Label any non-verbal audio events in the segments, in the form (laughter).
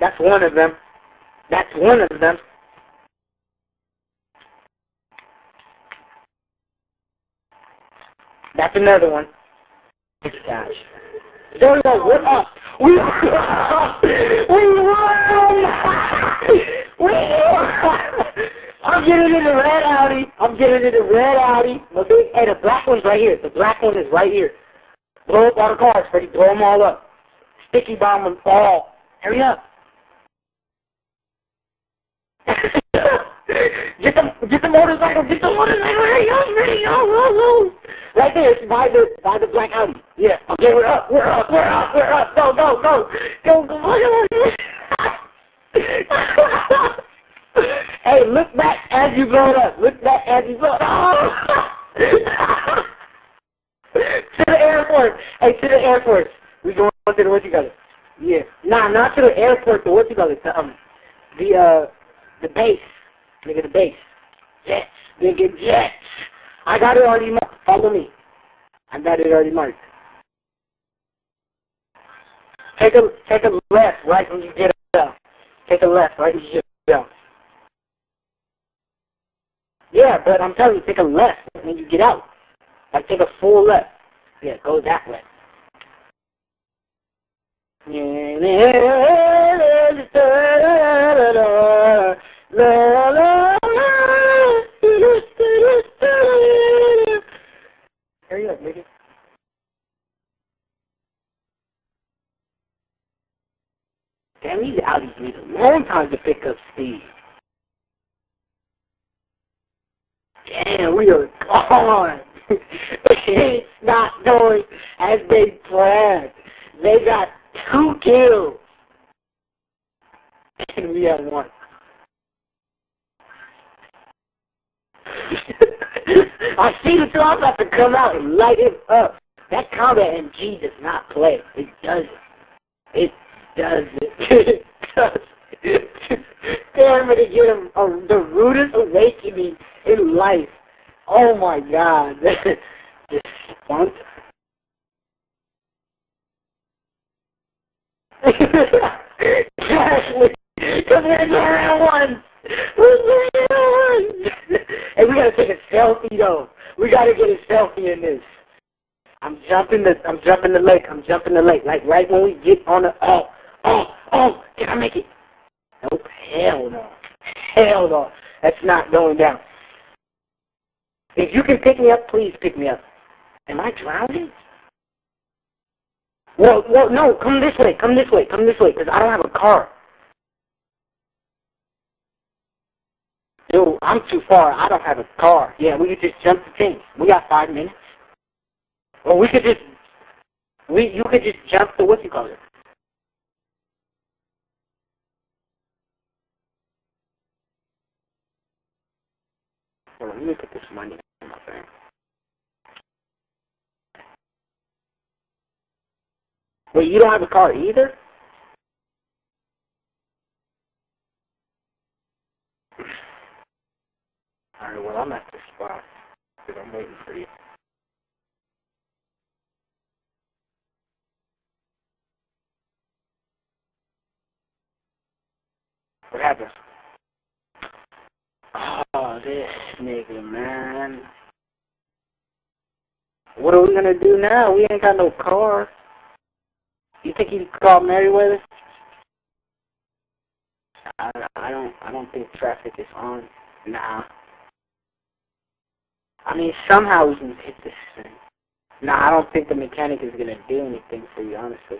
That's one of them. That's one of them. That's another one. Gosh. We go. We're up. We won. We won. We won. I'm getting in the red Audi. I'm getting in the red Audi. Okay. Hey, the black one's right here. The black one is right here. Blow up all the cars, Freddie. Blow them all up. Sticky bomb them all. Hurry up. Get the get the motorcycle. Get the motorcycle. Hurry up. Hurry up. Go, go. Right there, it's by the by the black Audi. Yeah. Okay, we're up. We're up. We're up. We're up. Go, go, go. Go, go, go. (laughs) hey, look back as you blow it up. Look back as you blow it up. (laughs) to the airport. Hey, to the airport. We going to the what you call it? Yeah. Nah, not to the airport. The what you call it? The, um, the uh, the base. Nigga, the base. Jets. Nigga, jets. I got it already marked. Follow me. I got it already marked. Take a take a left right when you get up. Take a left right when you get up. Yeah, but I'm telling you, take a left when you get out. Like take a full left. Yeah, go that way. Hurry up, nigga. Damn, these Audis need a long time to pick up speed. Damn, we are gone. (laughs) it's not going as they planned. They got two kills. And we have one. (laughs) I see the two about to come out and light it up. That combat MG does not play. It doesn't. It doesn't. (laughs) it doesn't. To get him uh, the rudest awakening in life. Oh my god. Just spunk. Ashley, come here, Sarah one. Hey, we gotta take a selfie though. We gotta get a selfie in this. I'm jumping the I'm jumping the lake. I'm jumping the lake. Like right when we get on the oh oh oh can I make it? Nope. Hell no. Hell no. That's not going down. If you can pick me up, please pick me up. Am I drowning? Well, well, no, come this way, come this way, come this way, because I don't have a car. Dude, I'm too far. I don't have a car. Yeah, we could just jump the thing. We got five minutes. Or we could just, we, you could just jump the, what you call it? Hold on, let me put this money in my thing. Wait, you don't have a car either? Alright, well, I'm at this spot. Because I'm waiting for you. What happened? Oh, this nigga, man. What are we gonna do now? We ain't got no car. You think you can call Merryweather? I, I don't. I don't think traffic is on. Nah. I mean, somehow we can hit this thing. Nah, I don't think the mechanic is gonna do anything for you, honestly.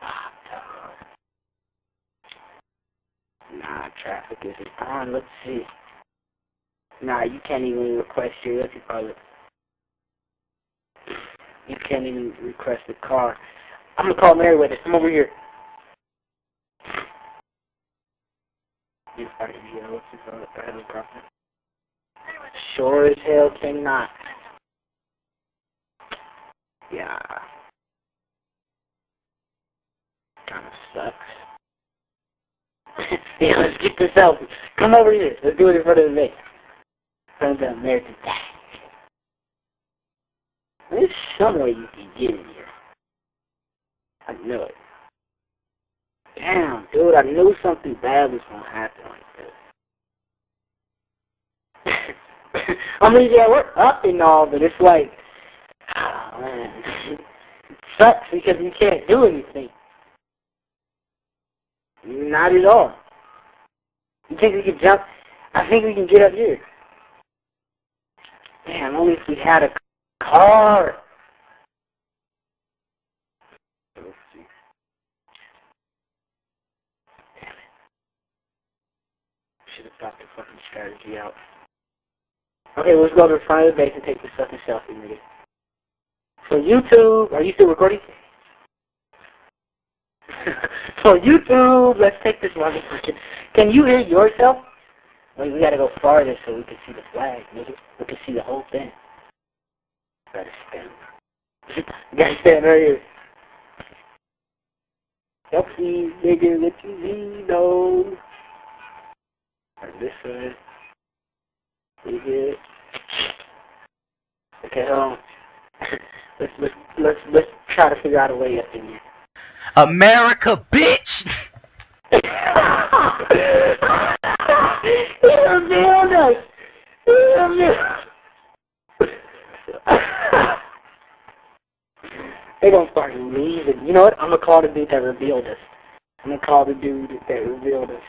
Ah, nah, traffic isn't on. Let's see. Nah, you can't even request your, what you it. You can't even request a car. I'm gonna call Merryweather. Come over here. You fucking yeah, what's you call it? The helicopter. Sure as hell cannot. Yeah. Kinda sucks. (laughs) yeah, let's get this selfie. Come over here. Let's do it in front of the lake. In front of the American flag. There's some way you can get in here. I know it. Damn, dude, I knew something bad was gonna happen like this. (laughs) I mean, yeah, we're up and all, but it's like, oh, (sighs) man, it sucks because we can't do anything. Not at all. You think we can jump? I think we can get up here. Damn, only if we had a car. Damn it. Should have thought the fucking strategy out. Okay, let's go to the front of the base and take this fucking selfie, nigga. So YouTube, are you still recording? (laughs) so YouTube, let's take this motherfucking. Can you hear yourself? We gotta go farther so we can see the flag, nigga. We can see the whole thing. Gotta stand. (laughs) gotta stand right here. Help these nigga, let you see those. Or this way. We good. Okay, um, (laughs) let's let's let's let's try to figure out a way up in here. America, bitch! he revealed us. He revealed. they gonna start leaving. You know what? I'm gonna call the dude that revealed us. I'm gonna call the dude that revealed us.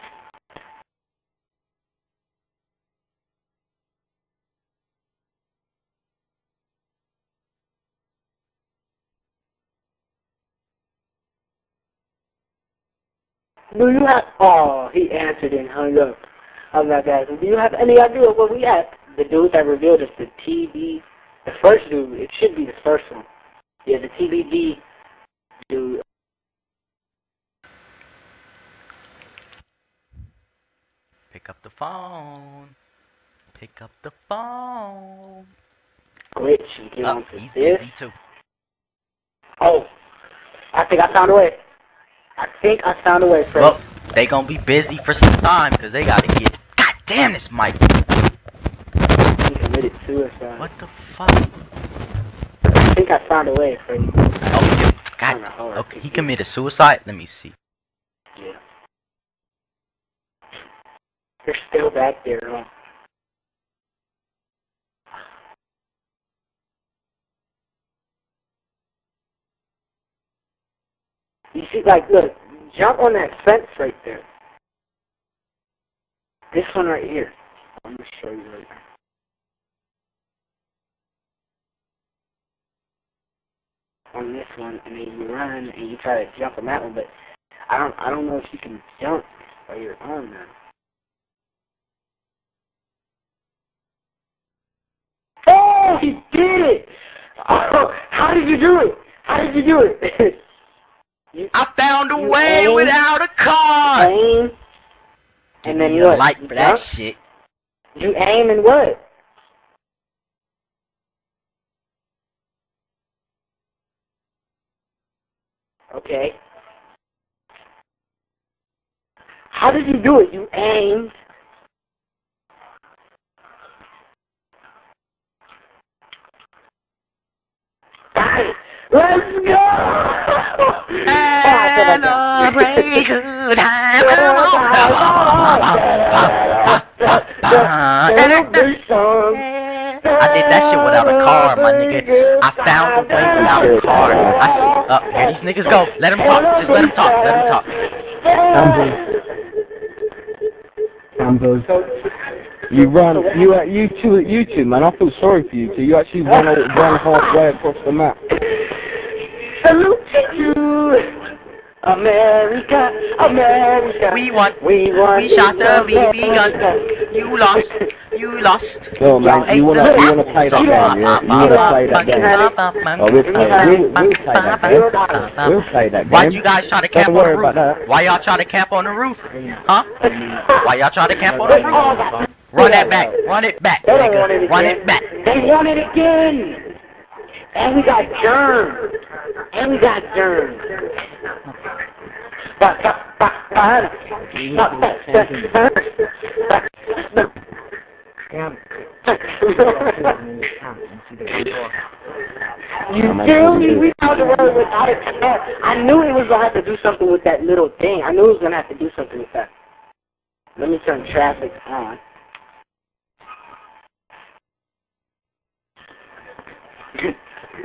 Do you have? Oh, he answered and hung up. I'm not asking. Do you have any idea what we have? The dude that revealed us, the TB, the first dude. It should be the first one. Yeah, the TBD dude. Pick up the phone. Pick up the phone. Glitch and get Oh, onto he's this. busy too. Oh, I think I found a way. I think I found a way, Fred. Well, they gonna be busy for some time because they gotta get. God damn this mic! he committed suicide. What the fuck? I think I found a way, Freddy. Oh, he God. Okay, he committed suicide. Let me see. Yeah. They're still back there, huh? You see, like, look, jump on that fence right there. This one right here. I'm gonna show you right now. On this one, and then you run and you try to jump on that one, but I don't, I don't know if you can jump while you're on that. Oh, he did it! Oh, (laughs) how did you do it? How did you do it? (laughs) you I found a You way aim? without a car. aim, and then me what? like You for that shit. You aim and what? Okay. How did you do it? You aimed. Got it. Let's go! (laughs) Oh, I feel like that. Celebrate good time. Come. (laughs) I did that shit without a car, my nigga. I found a way without a car. I see. Up here these niggas go. Let them talk. Just let them talk. Let them talk. Ambos. You run, you, uh, you two, you two, man. I feel sorry for you two. You actually run, run halfway across the map. Salute to you, America, America. We won. We won. We shot the BB gun. You lost. You lost. No, man. You wanna, you wanna play that game, yeah? You wanna play that game? Oh, we'll play, we'll, we'll play that game. We'll play that game. Why'd you guys try to camp on the roof? Why y'all try to camp on the roof? Huh? Why y'all try to camp on the roof? Run that back. Run it back, They don't want it nigga. again. Run it back. They want it again. And we got germs. And we got germs. You feel me? We found the word without a connect. I knew it was gonna have to do something with that little thing. I knew it was gonna have to do something with that. Let me turn traffic on.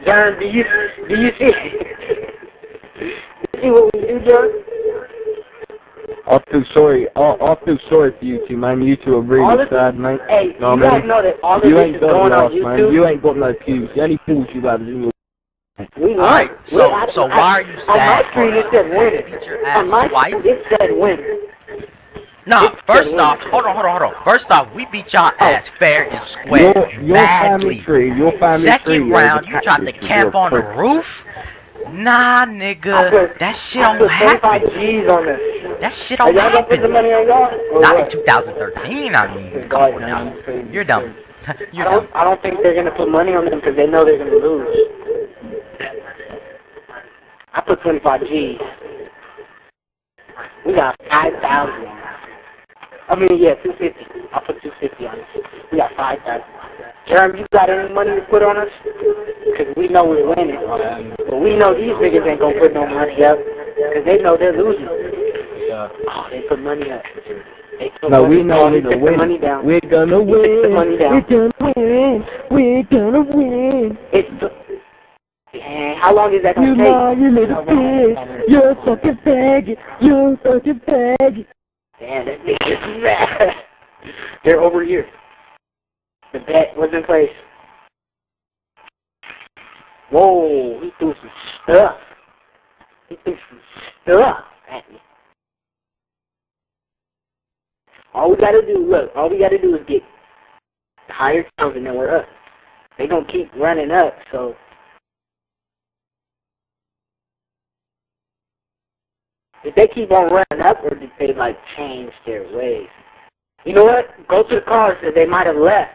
John, do you do you see? you (laughs) see what we do, John? I feel sorry. I, I feel sorry for you two, man. You two are All really this- sad, mate. Hey, No, you man. guys know that all of You this ain't is got going on lost, man. YouTube. You ain't got no fuse. The only fools you have is in your We know. Alright, so- I- so I- why are you sad? On sad my screen for it said winner. Beat your ass On my twice? screen it said winner. Nah, first off, hold on, hold on, hold on. First off, we beat y'all Oh. ass fair and square. Your, your family badly. tree, your family tree. Second is round, you tried to camp on the roof? Nah, nigga. put- That shit I don't put 25 happen. G's on this. That shit don't gonna put the happen. money on y'all? Not in 2013, I mean. Come on now. You're dumb. (laughs) I You're dumb. don't, I don't think they're gonna put money on them because they know they're gonna lose. I put 25 G's. We got 5,000. I mean, yeah, 250. I'll put 250 on it. We got 5,000. Jeremy, you got any money to put on us? Because we know we're winning. But we know these niggas ain't gonna put no money up because they know they're losing. Yeah. Oh, they put money up. No, we know we're gonna win. We're gonna win. money down. We're gonna win. We're gonna win. It's the, how long is that gonna take? lie, you little bitch. You're a fucking faggot. You're a fucking faggot. Damn, that nigga's mad. They're over here. The bet was in place. Whoa, he threw some stuff. He threw some stuff at me. All we gotta do, look, all we gotta do is get higher towns and then we're up. They gonna keep running up, so Did they keep on running up, or did they like change their ways? You know what? Go to the car because they might have left.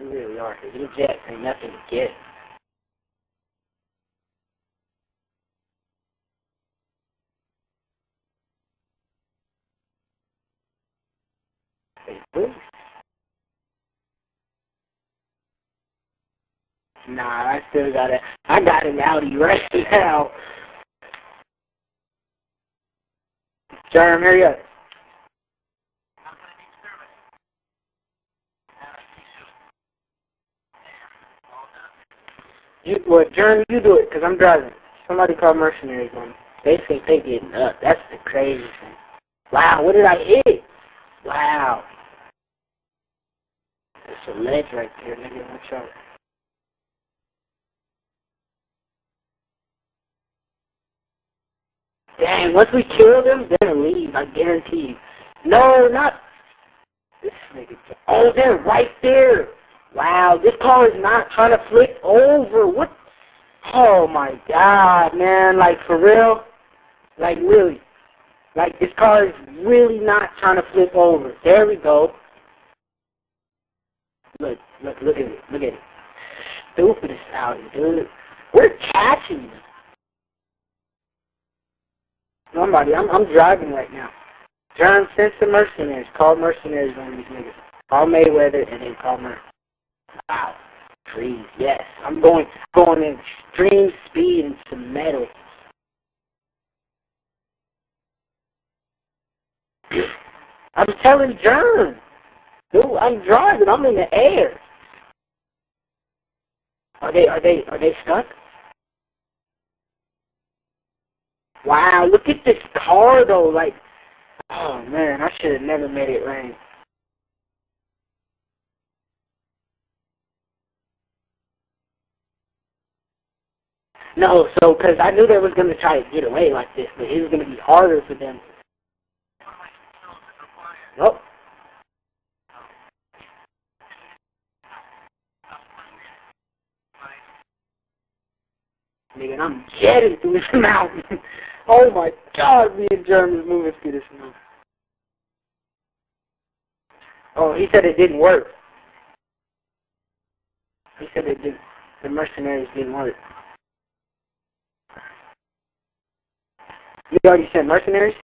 You really are, because you Jets ain't nothing to get. They do. Nah, I still got it. I got an Audi right (laughs) now. Hurry up. You, well, Jeremy, you do it, because I'm driving. Somebody call mercenaries on. They think they getting up. That's the crazy thing. Wow, what did I hit? Wow. There's a ledge right there, nigga. Watch out. Dang, once we kill them, they're gonna leave, I guarantee you. No, not this nigga. Oh, they're right there. Wow, this car is not trying to flip over. What? Oh my god, man. Like, for real? Like, really? Like, this car is really not trying to flip over. There we go. Look, look, look at it. Look at it. Stupidest Audi, dude. We're catching them. Somebody, I'm I'm driving right now. John, send some mercenaries. Call mercenaries on these niggas. Call Mayweather and then call Mer. Wow. Trees, yes. I'm going going in extreme speed into metal. I'm telling John. Dude, I'm driving. I'm in the air. Are they are they are they stuck? Wow, look at this car though, like oh man, I should have never made it rain. No, so because I knew they was gonna try to get away like this, but it was gonna be harder for them. Nope. Nigga, I'm jetting through this (laughs) mountain. Oh my god, me and Jeremy's moving through this mountain. Oh, he said it didn't work. He said it didn't. The mercenaries didn't work. You already sent mercenaries?